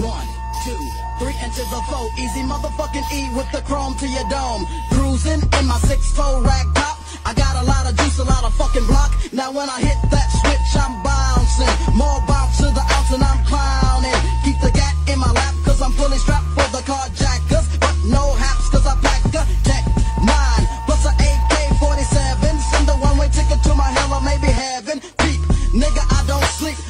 One, two, three inches of four. Eazy motherfucking E with the chrome to your dome. Cruising in my six-four rack top. I got a lot of juice, a lot of fucking block. Now when I hit that switch, I'm bouncing. More bounce to the ounce and I'm clowning. Keep the gat in my lap, cause I'm fully strapped for the carjackers. But no haps, cause I pack a Tec nine. Plus an AK-47. Send a one-way ticket to my hell or maybe heaven. Peep, nigga, I don't sleep.